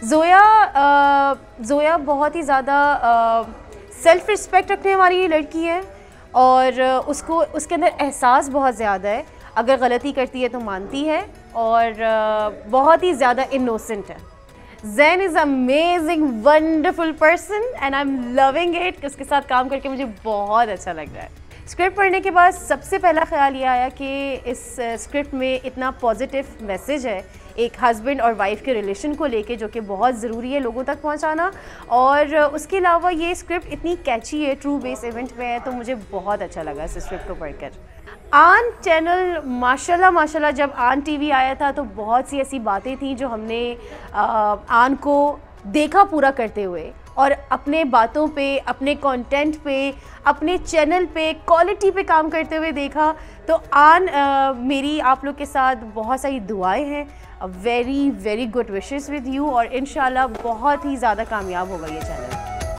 जोया जोया बहुत ही ज़्यादा self respect रखने वाली लड़की है और उसको, उसके अंदर एहसास बहुत ज़्यादा है। अगर गलती करती है तो मानती है और बहुत ही ज़्यादा इनोसेंट है। Jain is amazing wonderful person and I am loving it उसके साथ काम करके मुझे बहुत अच्छा लग रहा है। स्क्रिप्ट पढ़ने के बाद सबसे पहला ख्याल ये आया कि इस स्क्रिप्ट में इतना पॉजिटिव मैसेज है एक हस्बैंड और वाइफ के रिलेशन को लेके जो कि बहुत ज़रूरी है लोगों तक पहुंचाना। और उसके अलावा ये स्क्रिप्ट इतनी कैची है ट्रू बेस इवेंट में है तो मुझे बहुत अच्छा लगा इस स्क्रिप्ट को पढ़कर। आन चैनल माशाल्लाह माशाल्लाह जब आन टीवी आया था तो बहुत सी ऐसी बातें थी जो हमने आ, आन को देखा पूरा करते हुए। और अपने बातों पे अपने कंटेंट पे अपने चैनल पे क्वालिटी पे काम करते हुए देखा। तो आन आ, मेरी आप लोग के साथ बहुत सारी दुआएँ हैं। Very very good wishes with you और इन बहुत ही ज़्यादा कामयाब होगा ये चैनल